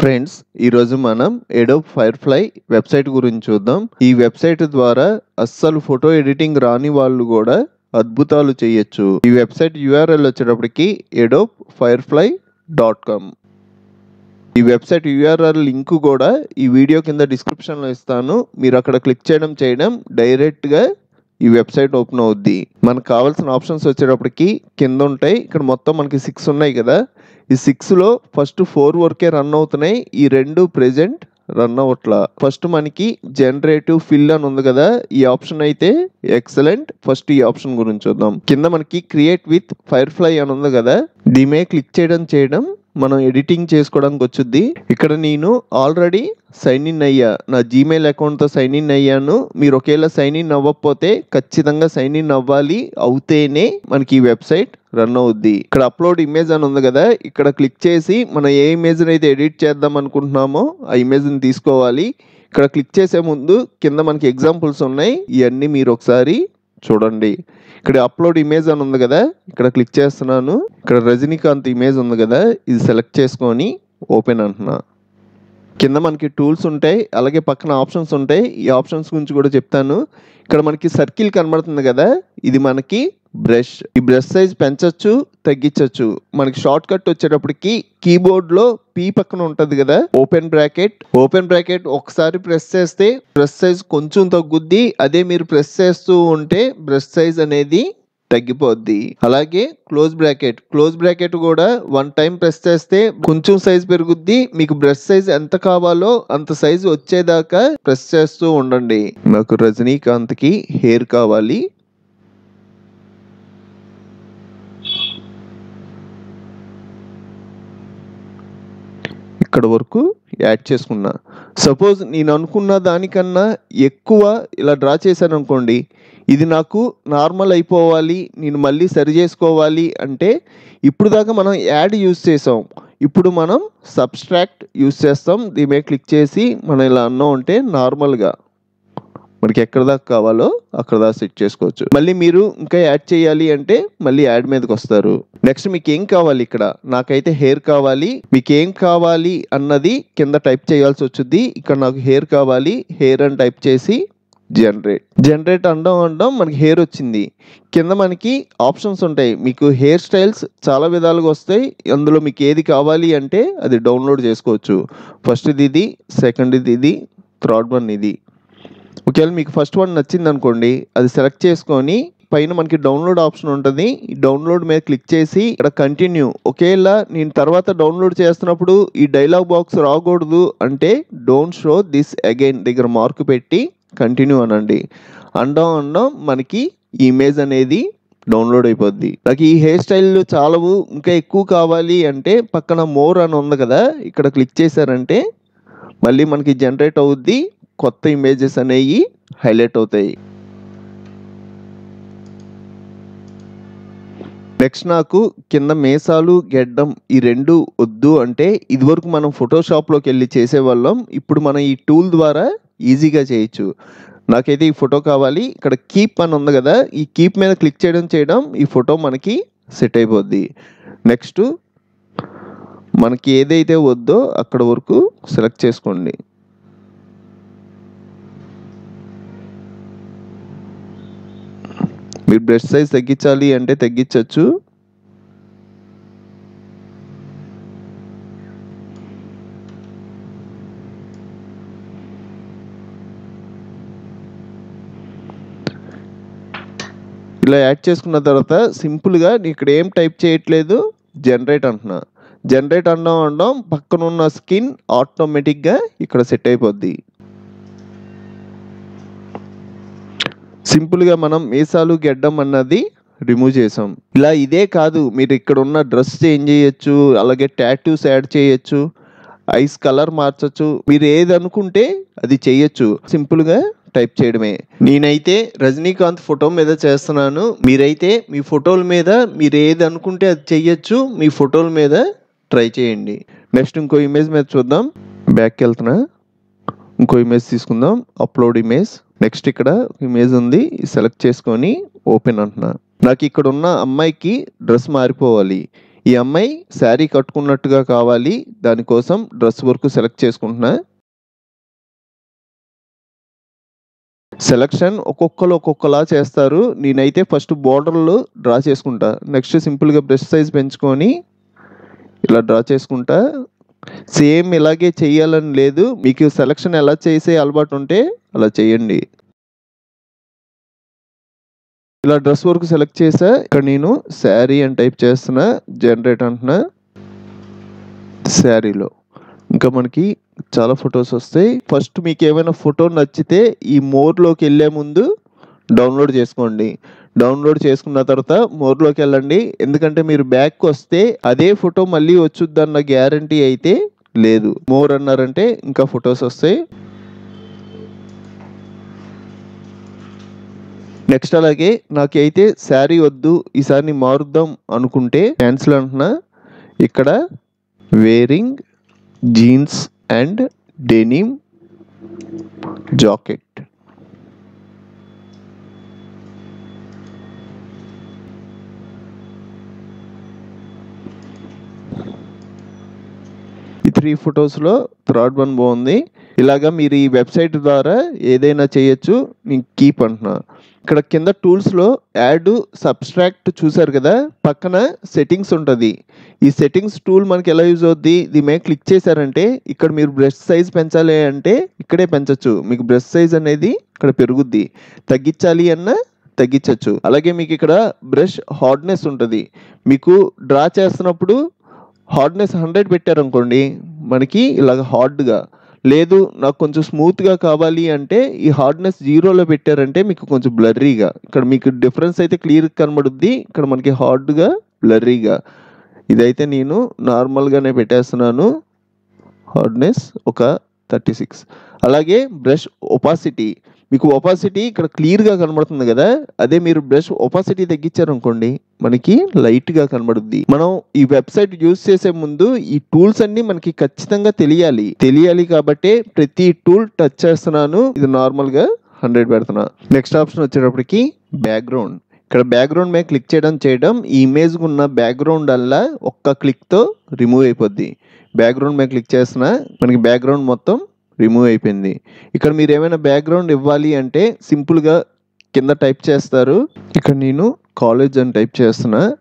Friends ఈరోజు మనం Adobe firefly website గురించి చూద్దాం. ఈ వెబ్సైట్ ద్వారా అస్సలు ఫోటో ఎడిటింగ్ రాని వాళ్ళు కూడా అద్భుతాలు చేయొచ్చు. ఈ వెబ్సైట్ యూఆర్ఎల్ వచ్చేటప్పటికి ఎడోబ్ ఫైర్ఫ్లై డాట్ కామ్ ఈ వెబ్సైట్ యూఆర్ఎల్ లింక్ కూడా ఈ వీడియో కింద డిస్క్రిప్షన్లో ఇస్తాను. మీరు అక్కడ క్లిక్ చేయడం చేయడం డైరెక్ట్గా ఈ వెబ్సైట్ ఓపెన్ అవుద్ది. మనకు కావాల్సిన ఆప్షన్స్ వచ్చేటప్పటికి కింద ఉంటాయి. ఇక్కడ మొత్తం మనకి సిక్స్ ఉన్నాయి కదా. ఈ సిక్స్లో ఫస్ట్ ఫోర్ వరకే రన్ అవుతున్నాయి. ఈ రెండు ప్రెజెంట్ రన్ అవ్వట్లా. ఫస్ట్ మనకి జనరేటివ్ ఫిల్ అని ఉంది కదా. ఈ ఆప్షన్ అయితే ఎక్సలెంట్ ఫస్ట్ ఈ ఆప్షన్ గురించి చూద్దాం. కింద మనకి క్రియేట్ విత్ ఫైర్ ఫ్లై అని ఉంది కదా. దీమే క్లిక్ చేయడం చేయడం మనం ఎడిటింగ్ చేసుకోవడానికి వచ్చుద్ది. ఇక్కడ నేను ఆల్రెడీ సైన్ ఇన్ అయ్యా. నా జీమెయిల్ అకౌంట్తో సైన్ ఇన్ అయ్యాను. మీరు ఒకేలా సైన్ ఇన్ అవ్వకపోతే ఖచ్చితంగా సైన్ ఇన్ అవ్వాలి. అవుతేనే మనకి ఈ వెబ్సైట్ రన్ అవుద్ది. ఇక్కడ అప్లోడ్ ఇమేజ్ అని ఉంది కదా. ఇక్కడ క్లిక్ చేసి మనం ఏ ఇమేజ్ అయితే ఎడిట్ చేద్దాం అనుకుంటున్నామో ఆ ఇమేజ్ని తీసుకోవాలి. ఇక్కడ క్లిక్ చేసే ముందు కింద మనకి ఎగ్జాంపుల్స్ ఉన్నాయి. ఇవన్నీ మీరు ఒకసారి చూడండి. ఇక్కడ అప్లోడ్ ఇమేజ్ అని ఉంది కదా ఇక్కడ క్లిక్ చేస్తున్నాను. ఇక్కడ రజనీకాంత్ ఇమేజ్ ఉంది కదా ఇది సెలెక్ట్ చేసుకొని ఓపెన్ అంటున్నా. కింద మనకి టూల్స్ ఉంటాయి అలాగే పక్కన ఆప్షన్స్ ఉంటాయి. ఈ ఆప్షన్స్ గురించి కూడా చెప్తాను. ఇక్కడ మనకి సర్కిల్ కనబడుతుంది కదా ఇది మనకి బ్రష్. ఈ బ్రష్ సైజ్ పెంచచ్చు తగ్గించవచ్చు మనకి షార్ట్ కట్ వచ్చేటప్పటికి కీబోర్డ్లో పీ పక్కన ఉంటది కదా ఓపెన్ బ్రాకెట్. ఓపెన్ బ్రాకెట్ ఒకసారి ప్రెస్ చేస్తే బ్రష్ సైజ్ కొంచెం తగ్గుద్ది. అదే మీరు ప్రెస్ చేస్తూ ఉంటే బ్రష్ సైజ్ అనేది తగ్గిపోద్ది. అలాగే క్లోజ్ బ్రాకెట్. క్లోజ్ బ్రాకెట్ కూడా వన్ టైం ప్రెస్ చేస్తే కొంచెం సైజ్ పెరుగుద్ది. మీకు బ్రష్ సైజ్ ఎంత కావాలో అంత సైజ్ వచ్చేదాకా ప్రెస్ చేస్తూ ఉండండి. నాకు రజనీకాంత్కి హెయిర్ కావాలి. ఇక్కడ వరకు యాడ్ చేసుకున్నా. సపోజ్ నేను అనుకున్న దానికన్నా ఎక్కువ ఇలా డ్రా చేశాను అనుకోండి ఇది నాకు నార్మల్ అయిపోవాలి నేను మళ్ళీ సరి చేసుకోవాలి అంటే ఇప్పుడు దాకా మనం యాడ్ యూజ్ చేసాం. ఇప్పుడు మనం సబ్స్ట్రాక్ట్ యూజ్ చేస్తాం దీని మీద క్లిక్ చేసి మనం ఇలా అన్నాం అంటే నార్మల్గా. మనకి ఎక్కడ దాకా కావాలో అక్కడ దాకా సెట్ చేసుకోవచ్చు. మళ్ళీ మీరు ఇంకా యాడ్ చేయాలి అంటే మళ్ళీ యాడ్ మీదకి వస్తారు. నెక్స్ట్ మీకు ఏం కావాలి ఇక్కడ? నాకైతే హెయిర్ కావాలి. మీకు ఏం కావాలి అన్నది కింద టైప్ చేయాల్సి వచ్చింది. ఇక్కడ నాకు హెయిర్ కావాలి. హెయిర్ అని టైప్ చేసి జనరేట్ జనరేట్ అనడం అనడం మనకి హెయిర్ వచ్చింది. కింద మనకి ఆప్షన్స్ ఉంటాయి. మీకు హెయిర్ స్టైల్స్ చాలా విధాలుగా వస్తాయి. అందులో మీకు ఏది కావాలి అంటే అది డౌన్లోడ్ చేసుకోవచ్చు. ఫస్ట్ ఇది ఇది సెకండ్ ఇది ఇది థర్డ్ వన్ ఇది. ఒకవేళ మీకు ఫస్ట్ వన్ నచ్చింది అనుకోండి అది సెలెక్ట్ చేసుకొని పైన మనకి డౌన్లోడ్ ఆప్షన్ ఉంటుంది. ఈ డౌన్లోడ్ మీద క్లిక్ చేసి ఇక్కడ కంటిన్యూ ఒకేలా నేను తర్వాత డౌన్లోడ్ చేస్తున్నప్పుడు ఈ డైలాగ్ బాక్స్ రాకూడదు అంటే డోంట్ షో దిస్ అగైన్ దగ్గర మార్క్ పెట్టి కంటిన్యూ అనండి. అండం అండం మనకి ఈ ఇమేజ్ అనేది డౌన్లోడ్ అయిపోద్ది. నాకు ఈ హెయిర్ స్టైల్ చాలావు ఇంకా ఎక్కువ కావాలి అంటే పక్కన మోర్ అని ఉంది కదా ఇక్కడ క్లిక్ చేశారంటే మళ్ళీ మనకి జనరేట్ అవుద్ది. కొత్త ఇమేజెస్ అనేవి హైలైట్ అవుతాయి. నెక్స్ట్ నాకు కింద మేసాలు గెడ్డం ఈ రెండు వద్దు అంటే ఇదివరకు మనం ఫోటోషాప్లోకి వెళ్ళి చేసేవాళ్ళం. ఇప్పుడు మనం ఈ టూల్ ద్వారా ఈజీగా చేయొచ్చు. నాకైతే ఈ ఫోటో కావాలి. ఇక్కడ కీప్ అని ఉంది కదా ఈ కీప్ మీద క్లిక్ చేయడం చేయడం ఈ ఫోటో మనకి సెట్ అయిపోద్ది. నెక్స్ట్ మనకి ఏదైతే వద్దో అక్కడ వరకు సెలెక్ట్ చేసుకోండి. మీరు బ్రష్ సైజ్ తగ్గించాలి అంటే తగ్గించవచ్చు. ఇలా యాడ్ చేసుకున్న తర్వాత సింపుల్గా ఇక్కడ ఏం టైప్ చేయట్లేదు? జనరేట్ అంటున్నా. జనరేట్ అనడం అనడం పక్కన ఉన్న స్కిన్ ఆటోమేటిక్గా ఇక్కడ సెట్ అయిపోద్ది. సింపుల్గా మనం మీసాలు గెడ్డం అన్నది రిమూవ్ చేసాం. ఇలా ఇదే కాదు మీరు ఇక్కడ ఉన్న డ్రెస్ చేంజ్ చేయొచ్చు అలాగే టాటూస్ యాడ్ చేయొచ్చు ఐస్ కలర్ మార్చచ్చు మీరు ఏది అనుకుంటే అది చేయొచ్చు. సింపుల్గా టైప్ చేయడమే. నేనైతే రజనీకాంత్ ఫోటో మీద చేస్తున్నాను. మీరైతే మీ ఫోటోల మీద మీరు ఏది అనుకుంటే అది చెయ్యొచ్చు మీ ఫోటోల మీద ట్రై చేయండి. నెక్స్ట్ ఇంకో ఇమేజ్ మీద చూద్దాం. బ్యాక్కి వెళ్తున్నా. ఇంకో ఇమేజ్ తీసుకుందాం. Upload image. నెక్స్ట్ ఇక్కడ ఇమేజ్ ఉంది. సెలెక్ట్ చేసుకొని ఓపెన్ అంటున్నా. నాకు ఇక్కడ ఉన్న అమ్మాయికి డ్రెస్ మారిపోవాలి. ఈ అమ్మాయి శారీ కట్టుకున్నట్టుగా కావాలి. దానికోసం డ్రెస్ వర్క్ సెలెక్ట్ చేసుకుంటున్నా. సెలక్షన్ ఒక్కొక్కరు ఒక్కొక్కలా చేస్తారు. నేనైతే ఫస్ట్ బోర్డర్లు డ్రా చేసుకుంటా. నెక్స్ట్ సింపుల్గా బ్రష్ సైజ్ పెంచుకొని ఇలా డ్రా చేసుకుంటా. సేమ్ ఇలాగే చేయాలని లేదు. మీకు సెలక్షన్ ఎలా చేసే అలవాటు ఉంటే అలా చేయండి. ఇలా డ్రెస్ వర్క్ సెలెక్ట్ చేసా. ఇక్కడ నేను శారీ అని టైప్ చేస్తున్నా జనరేట్ అంటున్నా. శారీలో. ఇంకా మనకి చాలా ఫొటోస్ వస్తాయి. ఫస్ట్ మీకు ఏమైనా ఫోటో నచ్చితే ఈ మోర్లోకి వెళ్ళే ముందు డౌన్లోడ్ చేసుకోండి. డౌన్లోడ్ చేసుకున్న తర్వాత మోర్లోకి వెళ్ళండి. ఎందుకంటే మీరు బ్యాక్ వస్తే అదే ఫోటో మళ్ళీ వచ్చుద్దన్న గ్యారంటీ అయితే లేదు. మోర్ అన్నారంటే ఇంకా ఫొటోస్ వస్తాయి. నెక్స్ట్ అలాగే నాకైతే శారీ వద్దు ఈసారి మారుద్దాం అనుకుంటే క్యాన్సిల్ అంటున్నా. ఇక్కడ wearing jeans and denim jacket ఈ త్రీ ఫొటోస్లో థర్డ్ వన్ బాగుంది. ఇలాగా మీరు ఈ వెబ్సైట్ ద్వారా ఏదైనా చేయొచ్చు నేను కీప్ అంటున్నా. ఇక్కడ కింద టూల్స్లో యాడ్ సబ్స్ట్రాక్ట్ చూసారు కదా? పక్కన సెట్టింగ్స్ ఉంటుంది. ఈ సెట్టింగ్స్ టూల్ మనకి ఎలా యూజ్ అవుద్ది? దీని మీద క్లిక్ చేశారంటే ఇక్కడ మీరు బ్రష్ సైజ్ పెంచాలి అంటే ఇక్కడే పెంచవచ్చు మీకు బ్రష్ సైజ్ అనేది ఇక్కడ పెరుగుద్ది. తగ్గించాలి అన్న తగ్గించవచ్చు అలాగే మీకు ఇక్కడ బ్రష్ హార్డ్నెస్ ఉంటుంది. మీకు డ్రా చేస్తున్నప్పుడు హార్డ్నెస్ హండ్రెడ్ పెట్టారనుకోండి మనకి ఇలాగ హార్డ్గా లేదు నాకు కొంచెం స్మూత్గా కావాలి అంటే ఈ హార్డ్నెస్ జీరోలో పెట్టారంటే మీకు కొంచెం బ్లర్రీగా ఇక్కడ మీకు డిఫరెన్స్ అయితే క్లియర్ కనబడుద్ది. ఇక్కడ మనకి హార్డ్గా బ్లర్రీగా ఇదైతే నేను నార్మల్గానే పెట్టేస్తున్నాను. హార్డ్నెస్ ఒక థర్టీ సిక్స్ అలాగే బ్రష్ ఒపాసిటీ మీకు ఒపాసిటీ ఇక్కడ క్లియర్గా కనబడుతుంది కదా? అదే మీరు బ్రష్ ఒపాసిటీ తగ్గించారనుకోండి మనకి లైట్గా కనబడుద్ది. మనం ఈ వెబ్సైట్ యూజ్ చేసే ముందు ఈ టూల్స్ అన్ని మనకి ఖచ్చితంగా తెలియాలి. తెలియాలి కాబట్టి ప్రతి టూల్ టచ్ చేస్తున్నాను. ఇది నార్మల్గా హండ్రెడ్ పెడుతున్నా. నెక్స్ట్ ఆప్షన్ వచ్చేటప్పటికి బ్యాక్గ్రౌండ్ ఇక్కడ బ్యాక్గ్రౌండ్ మీద క్లిక్ చేయడం చేయడం ఈ ఇమేజ్ ఉన్న బ్యాక్గ్రౌండ్ అల్లా ఒక్క క్లిక్తో రిమూవ్ అయిపోద్ది. బ్యాక్గ్రౌండ్ మీద క్లిక్ చేసిన మనకి బ్యాక్గ్రౌండ్ మొత్తం రిమూవ్ అయిపోయింది. ఇక్కడ మీరు ఏమైనా బ్యాక్గ్రౌండ్ ఇవ్వాలి అంటే సింపుల్గా కింద టైప్ చేస్తారు. ఇక్కడ నేను కాలేజ్ అని టైప్ చేస్తున్నా.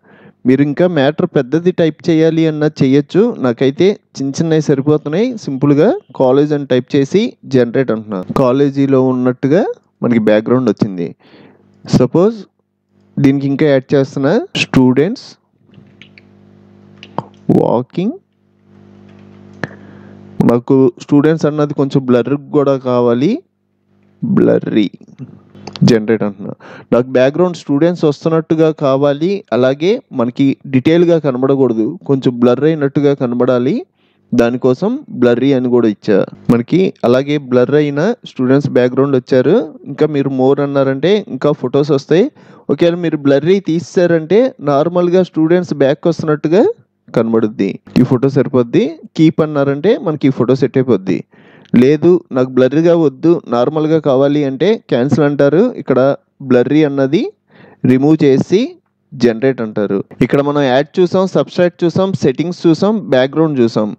మీరు ఇంకా మ్యాటర్ పెద్దది టైప్ చేయాలి అన్న చేయొచ్చు. నాకైతే చిన్న చిన్నవి సరిపోతున్నాయి. సింపుల్గా కాలేజ్ అని టైప్ చేసి జనరేట్ అంటున్నా. కాలేజీలో ఉన్నట్టుగా మనకి బ్యాక్గ్రౌండ్ వచ్చింది. సపోజ్ దీనికి ఇంకా యాడ్ చేస్తున్నా. స్టూడెంట్స్ వాకింగ్ నాకు స్టూడెంట్స్ అన్నది కొంచెం బ్లర్ కూడా కావాలి. బ్లర్రీ జనరేట్ అంటున్నా. నాకు బ్యాక్గ్రౌండ్ స్టూడెంట్స్ వస్తున్నట్టుగా కావాలి. అలాగే మనకి డీటెయిల్గా కనబడకూడదు. కొంచెం బ్లర్ అయినట్టుగా కనబడాలి. దానికోసం బ్లర్రీ అని కూడా ఇచ్చా. మనకి అలాగే బ్లర్ అయిన స్టూడెంట్స్ బ్యాక్గ్రౌండ్ వచ్చారు. ఇంకా మీరు మోర్ అన్నారంటే ఇంకా ఫొటోస్ వస్తాయి. ఒకవేళ మీరు బ్లర్రీ తీసారంటే నార్మల్గా స్టూడెంట్స్ బ్యాక్ వస్తున్నట్టుగా కనబడుద్ది. ఈ ఫోటో సరిపోద్ది? కీప్ అన్నారంటే మనకి ఈ ఫోటో సెట్ అయిపోద్ది. లేదు నాకు బ్లర్రీగా వద్దు నార్మల్గా కావాలి అంటే క్యాన్సిల్ అంటారు. ఇక్కడ బ్లర్రీ అన్నది రిమూవ్ చేసి జనరేట్ అంటారు. ఇక్కడ మనం యాడ్ చూసాం సబ్స్ట్రాక్ట్ చూసాం సెట్టింగ్స్ చూసాం బ్యాక్గ్రౌండ్ చూసాం.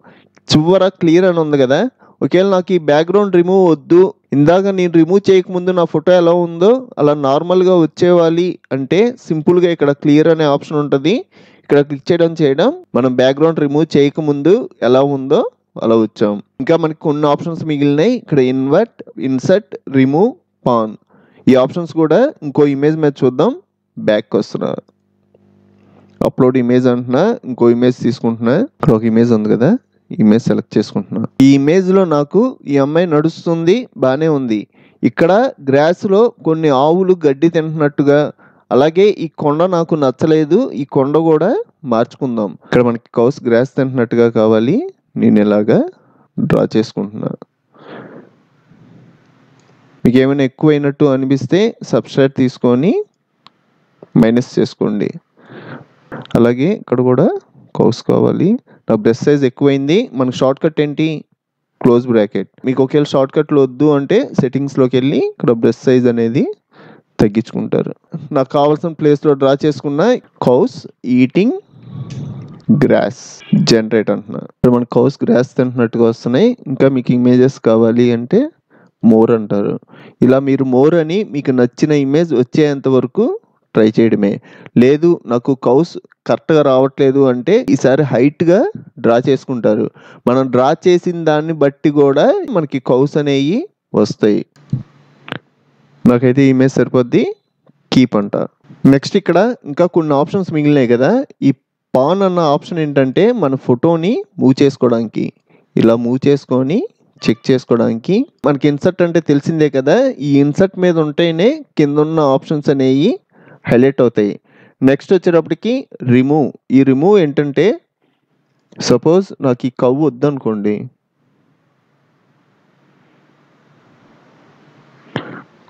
చివర క్లియర్ అని ఉంది కదా? ఒకవేళ నాకు ఈ బ్యాక్గ్రౌండ్ రిమూవ్ వద్దు ఇందాక నేను రిమూవ్ చేయకముందు నా ఫోటో ఎలా ఉందో అలా నార్మల్గా వచ్చేవాలి అంటే సింపుల్గా ఇక్కడ క్లియర్ అనే ఆప్షన్ ఉంటుంది. ఇక్కడ క్లిక్ చేయడం చేయడం. మనం బ్యాక్గ్రౌండ్ రిమూవ్ చేయకముందు ఎలా ఉందో అలా వచ్చాం. ఇంకా మనకి కొన్ని ఆప్షన్స్ మిగిలినాయి. ఇక్కడ ఇన్వర్ట్ ఇన్సర్ట్ రిమూవ్ పాన్ ఈ ఆప్షన్స్ కూడా ఇంకో ఇమేజ్ మీద చూద్దాం. బ్యాక్ వస్తున్నా. అప్లోడ్ ఇమేజ్ అంటున్నా. ఇంకో ఇమేజ్ తీసుకుంటున్నా. ఇక్కడ ఒక ఇమేజ్ ఉంది కదా. ఇమేజ్ సెలెక్ట్ చేసుకుంటున్నా. ఈ ఇమేజ్లో నాకు ఈ అమ్మాయి నడుస్తుంది బాగానే ఉంది. ఇక్కడ గ్రాస్లో కొన్ని ఆవులు గడ్డి తింటున్నట్టుగా అలాగే ఈ కొండ నాకు నచ్చలేదు. ఈ కొండ కూడా మార్చుకుందాం. ఇక్కడ మనకి కౌస్ గ్రాస్ తింటున్నట్టుగా కావాలి. నేను ఇలాగా డ్రా చేసుకుంటున్నా. మీకు ఏమైనా ఎక్కువైనట్టు అనిపిస్తే సబ్స్క్రైబ్ తీసుకొని మైనస్ చేసుకోండి. అలాగే ఇక్కడ కూడా కౌస్ కావాలి. నా బ్రెస్ సైజ్ ఎక్కువైంది. మనకు షార్ట్ కట్ ఏంటి? Close bracket. మీకు ఒకవేళ షార్ట్ కట్లు వద్దు అంటే సెట్టింగ్స్లోకి వెళ్ళి ఇక్కడ బ్రెస్ సైజ్ అనేది తగ్గించుకుంటారు. నాకు కావాల్సిన ప్లేస్లో డ్రా చేసుకున్న కౌస్ ఈటింగ్ గ్రాస్ జనరేట్ అంటున్నా. ఇప్పుడు మన కౌస్ గ్రాస్ తింటున్నట్టుగా వస్తున్నాయి. ఇంకా మీకు ఇమేజెస్ కావాలి అంటే మోర్ అంటారు. ఇలా మీరు మోర్ అని మీకు నచ్చిన ఇమేజ్ వచ్చేంత వరకు ట్రై చేయడమే. లేదు నాకు కౌస్ కరెక్ట్గా రావట్లేదు అంటే ఈసారి హైట్గా డ్రా చేసుకుంటారు. మనం డ్రా చేసిన దాన్ని బట్టి కూడా మనకి కౌస్ అనేవి వస్తాయి. నాకైతే ఈ ఇమేజ్ సరిపోద్ది. కీప్ అంట. నెక్స్ట్ ఇక్కడ ఇంకా కొన్ని ఆప్షన్స్ మిగిలినాయి కదా. ఈ పాన్ అన్న ఆప్షన్ ఏంటంటే మన ఫోటోని మూవ్ చేసుకోవడానికి. ఇలా మూవ్ చేసుకొని చెక్ చేసుకోవడానికి. మనకి ఇన్సర్ట్ అంటే తెలిసిందే కదా. ఈ ఇన్సర్ట్ మీద ఉంటేనే కింద ఉన్న ఆప్షన్స్ అనేవి హైలైట్ అవుతాయి. నెక్స్ట్ వచ్చేటప్పటికి రిమూవ్. ఈ రిమూవ్ ఏంటంటే సపోజ్ నాకు ఈ కవ్వు వద్దనుకోండి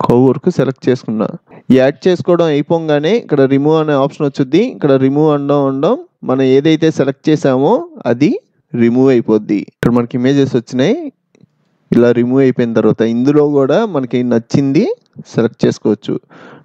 కవ్వు వర్క్ సెలెక్ట్ చేసుకున్నా. యాడ్ చేసుకోవడం అయిపోగానే ఇక్కడ రిమూవ్ అనే ఆప్షన్ వచ్చింది ఇక్కడ రిమూవ్ అనడం ఉండడం మనం ఏదైతే సెలెక్ట్ చేసామో అది రిమూవ్ అయిపోద్ది. ఇక్కడ మనకి ఇమేజెస్ వచ్చినాయి. ఇలా రిమూవ్ అయిపోయిన తర్వాత ఇందులో కూడా మనకి నచ్చింది సెలెక్ట్ చేసుకోవచ్చు.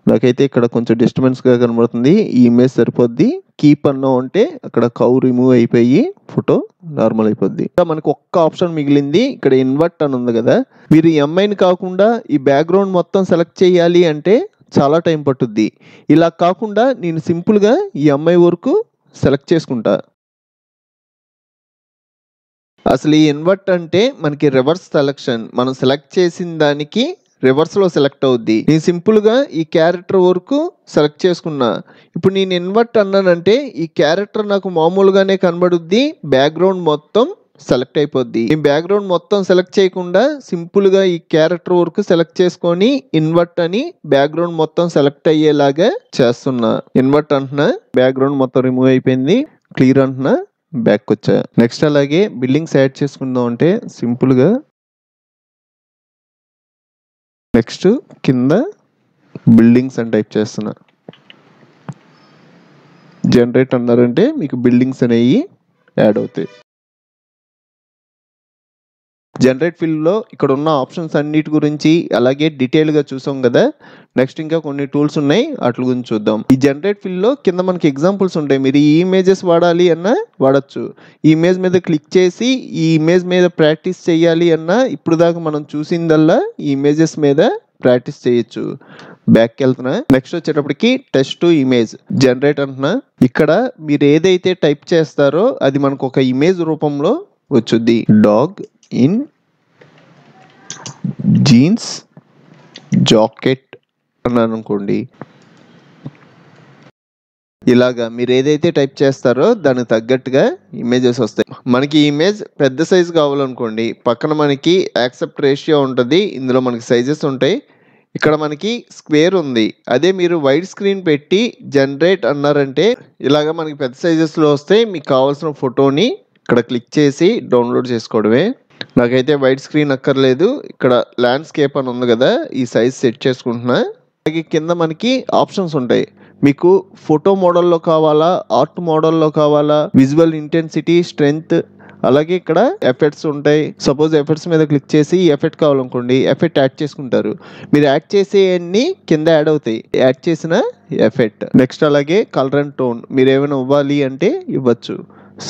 నాకైతే ఇక్కడ కొంచెం డిస్టర్బెన్స్గా కనబడుతుంది. ఈ ఇమేజ్ సరిపోద్ది. కీప్ అన్న ఉంటే అక్కడ కౌ రిమూవ్ అయిపోయి ఫోటో నార్మల్ అయిపోద్ది. ఇంకా మనకు ఒక్క ఆప్షన్ మిగిలింది. ఇక్కడ ఇన్వర్ట్ అని ఉంది కదా. మీరు ఈ అమ్మాయిని కాకుండా ఈ బ్యాక్గ్రౌండ్ మొత్తం సెలెక్ట్ చేయాలి అంటే చాలా టైం పట్టుద్ది. ఇలా కాకుండా నేను సింపుల్గా ఈ అమ్మాయి వరకు సెలెక్ట్ చేసుకుంటా. అసలు ఈ ఇన్వర్ట్ అంటే మనకి రివర్స్ సెలెక్షన్. మనం సెలెక్ట్ చేసిన దానికి రివర్స్లో సెలెక్ట్ అవుద్ది. నేను సింపుల్గా ఈ క్యారెక్టర్ వరకు సెలెక్ట్ చేసుకున్నా. ఇప్పుడు నేను ఇన్వర్ట్ అన్నానంటే ఈ క్యారెక్టర్ నాకు మామూలుగానే కనబడుద్ది బ్యాక్గ్రౌండ్ మొత్తం సెలెక్ట్ అయిపోద్ది. ఈ బ్యాక్గ్రౌండ్ మొత్తం సెలెక్ట్ చేయకుండా సింపుల్గా ఈ క్యారెక్టర్ వరకు సెలెక్ట్ చేసుకొని ఇన్వర్ట్ అని బ్యాక్గ్రౌండ్ మొత్తం సెలెక్ట్ అయ్యేలాగా చేస్తున్నా. ఇన్వర్ట్ అంటున్నా బ్యాక్గ్రౌండ్ మొత్తం రిమూవ్ అయిపోయింది క్లియర్ అంటున్నా బ్యాక్ వచ్చా. నెక్స్ట్ అలాగే బిల్డింగ్స్ యాడ్ చేసుకుందాం అంటే సింపుల్గా నెక్స్ట్ కింద బిల్డింగ్స్ అని టైప్ చేస్తున్నా. జనరేట్ అన్నారంటే మీకు బిల్డింగ్స్ అనేవి యాడ్ అవుతాయి. జనరేట్ ఫీల్డ్లో ఇక్కడ ఉన్న ఆప్షన్స్ అన్నిటి గురించి అలాగే డీటెయిల్గా చూసాం కదా. నెక్స్ట్ ఇంకా కొన్ని టూల్స్ ఉన్నాయి వాటి గురించి చూద్దాం. ఈ జనరేట్ ఫీల్డ్లో కింద మనకి ఎగ్జాంపుల్స్ ఉంటాయి. మీరు ఈ ఇమేజెస్ వాడాలి అన్నా వాడచ్చు. ఈ ఇమేజ్ మీద క్లిక్ చేసి ఈ ఇమేజ్ మీద ప్రాక్టీస్ చేయాలి అన్నా ఇప్పుడు దాకా మనం చూసిందల్లా ఈ ఇమేజెస్ మీద ప్రాక్టీస్ చేయొచ్చు. బ్యాక్కి వెళ్తున్నా. నెక్స్ట్ వచ్చేటప్పటికి టెస్ట్ టు ఇమేజ్ జనరేట్ అంటున్నా. ఇక్కడ మీరు ఏదైతే టైప్ చేస్తారో అది మనకు ఒక ఇమేజ్ రూపంలో వచ్చుద్ది. డాగ్ ఇన్ జీన్స్ జాకెట్ అన్నాను అనుకోండి ఇలాగా మీరు ఏదైతే టైప్ చేస్తారో దానికి తగ్గట్టుగా ఇమేజెస్ వస్తాయి. మనకి ఇమేజ్ పెద్ద సైజ్ కావాలనుకోండి పక్కన మనకి యాక్సెప్ట్ రేషియో ఉంటుంది ఇందులో మనకి సైజెస్ ఉంటాయి. ఇక్కడ మనకి స్క్వేర్ ఉంది. అదే మీరు వైడ్ స్క్రీన్ పెట్టి జనరేట్ అన్నారంటే ఇలాగ మనకి పెద్ద సైజెస్లో వస్తే మీకు కావాల్సిన ఫోటోని ఇక్కడ క్లిక్ చేసి డౌన్లోడ్ చేసుకోవడమే. నాకైతే వైట్ స్క్రీన్ అక్కర్లేదు. ఇక్కడ ల్యాండ్స్కేప్ అని ఉంది కదా ఈ సైజ్ సెట్ చేసుకుంటున్నా. అలాగే కింద మనకి ఆప్షన్స్ ఉంటాయి. మీకు ఫోటో మోడల్లో కావాలా ఆర్ట్ మోడల్లో కావాలా విజువల్ ఇంటెన్సిటీ స్ట్రెంగ్త్ అలాగే ఇక్కడ ఎఫెక్ట్స్ ఉంటాయి. సపోజ్ ఎఫెక్ట్స్ మీద క్లిక్ చేసి ఎఫెక్ట్ కావాలనుకోండి ఎఫెక్ట్ యాడ్ చేసుకుంటారు. మీరు యాడ్ చేసే అన్ని కింద యాడ్ అవుతాయి. యాడ్ చేసిన ఎఫెక్ట్. నెక్స్ట్ అలాగే కలర్ అండ్ టోన్. మీరు ఏమైనా ఇవ్వాలి అంటే ఇవ్వచ్చు.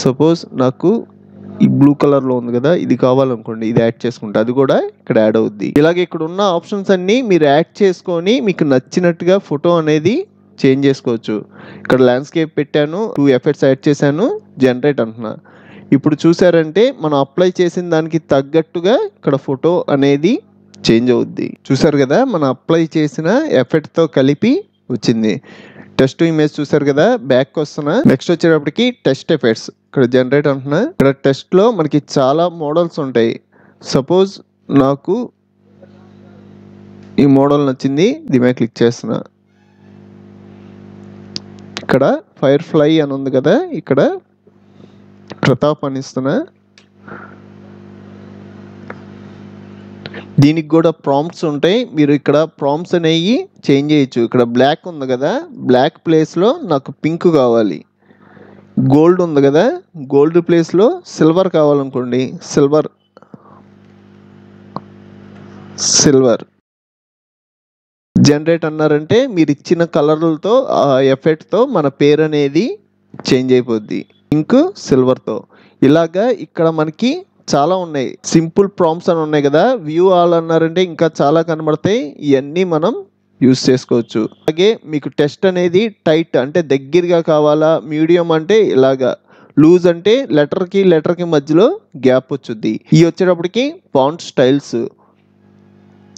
సపోజ్ నాకు ఈ బ్లూ కలర్లో ఉంది కదా ఇది కావాలనుకోండి ఇది యాడ్ చేసుకుంటే. అది కూడా ఇక్కడ యాడ్ అవుద్ది. ఇలాగే ఇక్కడ ఉన్న ఆప్షన్స్ అన్ని మీరు యాడ్ చేసుకొని మీకు నచ్చినట్టుగా ఫోటో అనేది చేంజ్ చేసుకోవచ్చు. ఇక్కడ ల్యాండ్స్కేప్ పెట్టాను టూ ఎఫెక్ట్స్ యాడ్ చేశాను జనరేట్ అంటున్నా. ఇప్పుడు చూసారంటే మనం అప్లై చేసిన దానికి తగ్గట్టుగా ఇక్కడ ఫోటో అనేది చేంజ్ అవుద్ది. చూసారు కదా మనం అప్లై చేసిన ఎఫెక్ట్తో కలిపి వచ్చింది. టెస్ట్ ఇమేజ్ చూసారు కదా బ్యాక్ వస్తున్నా. నెక్స్ట్ వచ్చేటప్పటికి టెస్ట్ ఎఫెక్ట్స్ ఇక్కడ జనరేట్ అంటున్నా. ఇక్కడ టెస్ట్లో మనకి చాలా మోడల్స్ ఉంటాయి. సపోజ్ నాకు ఈ మోడల్ నచ్చింది దీని మీద క్లిక్ చేస్తున్నా. ఇక్కడ ఫైర్ ఫ్లై అని ఉంది కదా ఇక్కడ ప్రతాప్ అని దీనికి కూడా ప్రాంప్ట్స్ ఉంటాయి. మీరు ఇక్కడ ప్రాంప్ట్స్ అనేవి చేంజ్ చేయొచ్చు. ఇక్కడ బ్లాక్ ఉంది కదా. బ్లాక్ ప్లేస్లో నాకు పింక్ కావాలి. గోల్డ్ ఉంది కదా. గోల్డ్ ప్లేస్లో సిల్వర్ కావాలనుకోండి. సిల్వర్ సిల్వర్ జనరేట్ అన్నారంటే మీరు ఇచ్చిన కలర్లతో ఆ ఎఫెక్ట్తో మన పేరు అనేది చేంజ్ అయిపోద్ది. పింక్ సిల్వర్తో ఇలాగా ఇక్కడ మనకి చాలా ఉన్నాయి. సింపుల్ ప్రాంప్ట్స్ అని ఉన్నాయి కదా. వ్యూ ఆల్ అన్నారంటే ఇంకా చాలా కనబడతాయి. ఇవన్నీ మనం యూస్ చేసుకోవచ్చు. అలాగే మీకు టెస్ట్ అనేది టైట్ అంటే దగ్గరగా కావాలా? మీడియం అంటే ఇలాగా. లూజ్ అంటే లెటర్కి లెటర్కి మధ్యలో గ్యాప్ వచ్చుద్ది. ఇవి వచ్చేటప్పటికి పాండ్ స్టైల్స్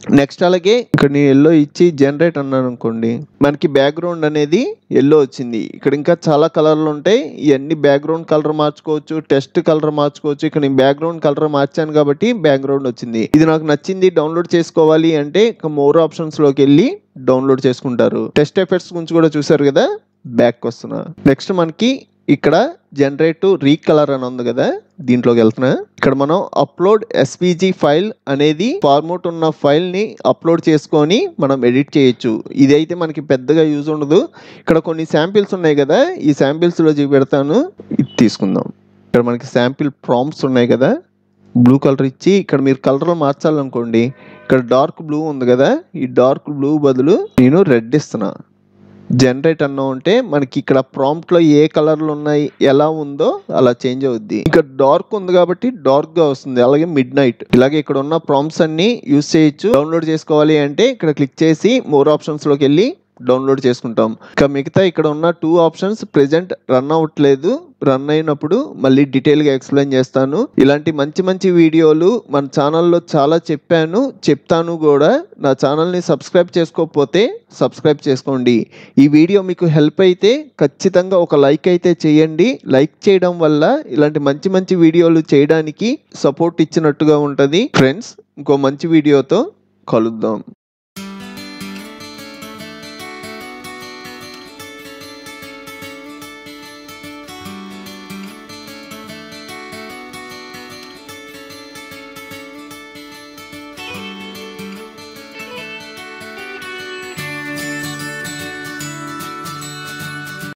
నెక్స్ట్ అలాగే ఇక్కడ నేను ఎల్లో ఇచ్చి జనరేట్ అన్నాను అనుకోండి మనకి బ్యాక్గ్రౌండ్ అనేది ఎల్లో వచ్చింది. ఇక్కడ ఇంకా చాలా కలర్లు ఉంటాయి. ఇవన్నీ బ్యాక్గ్రౌండ్ కలర్ మార్చుకోవచ్చు టెస్ట్ కలర్ మార్చుకోవచ్చు. ఇక్కడ నేను బ్యాక్గ్రౌండ్ కలర్ మార్చాను కాబట్టి బ్యాక్గ్రౌండ్ వచ్చింది. ఇది నాకు నచ్చింది డౌన్లోడ్ చేసుకోవాలి అంటే ఇక మోర్ ఆప్షన్స్లోకి వెళ్ళి డౌన్లోడ్ చేసుకుంటారు. టెస్ట్ ఎఫెక్ట్స్ గురించి కూడా చూసారు కదా? బ్యాక్ వస్తున్నా. నెక్స్ట్ మనకి ఇక్కడ జనరేట్ రీకలర్ అని ఉంది కదా దీంట్లోకి వెళ్తున్నా. ఇక్కడ మనం అప్లోడ్ ఎస్పీజీ ఫైల్ అనేది ఫార్మోట్ ఉన్న ఫైల్ని అప్లోడ్ చేసుకొని మనం ఎడిట్ చేయొచ్చు. ఇది అయితే మనకి పెద్దగా యూజ్ ఉండదు. ఇక్కడ కొన్ని శాంపిల్స్ ఉన్నాయి కదా ఈ శాంపిల్స్లో చూపెడతాను. ఇది తీసుకుందాం. ఇక్కడ మనకి శాంపిల్ ప్రాంప్ట్స్ ఉన్నాయి కదా బ్లూ కలర్ ఇచ్చి ఇక్కడ మీరు కలర్లు మార్చాలనుకోండి ఇక్కడ డార్క్ బ్లూ ఉంది కదా ఈ డార్క్ బ్లూ బదులు నేను రెడ్ ఇస్తున్నా. జనరేట్ అన్న ఉంటే మనకి ఇక్కడ ప్రాంప్ట్లో ఏ కలర్లు ఉన్నాయి ఎలా ఉందో అలా చేంజ్ అవుద్ది. ఇంకా డార్క్ ఉంది కాబట్టి డార్క్గా వస్తుంది. అలాగే మిడ్ నైట్ ఇలాగే ఇక్కడ ఉన్న ప్రాంప్ట్స్ అన్ని యూస్ చేయొచ్చు. డౌన్లోడ్ చేసుకోవాలి అంటే ఇక్కడ క్లిక్ చేసి మోర్ ఆప్షన్స్లోకి వెళ్ళి డౌన్లోడ్ చేసుకుంటాం. ఇక మిగతా ఇక్కడ ఉన్న టూ ఆప్షన్స్ ప్రెజెంట్ రన్ అవ్వట్లేదు. రన్ అయినప్పుడు మళ్ళీ డీటెయిల్గా ఎక్స్ప్లెయిన్ చేస్తాను. ఇలాంటి మంచి మంచి వీడియోలు మన ఛానల్లో చాలా చెప్పాను. చెప్తాను కూడా. నా ఛానల్ని సబ్స్క్రైబ్ చేసుకోకపోతే సబ్స్క్రైబ్ చేసుకోండి. ఈ వీడియో మీకు హెల్ప్ అయితే ఖచ్చితంగా ఒక లైక్ అయితే చేయండి. లైక్ చేయడం వల్ల ఇలాంటి మంచి మంచి వీడియోలు చేయడానికి సపోర్ట్ ఇచ్చినట్టుగా ఉంటుంది. ఫ్రెండ్స్ ఇంకో మంచి వీడియోతో కలుద్దాం.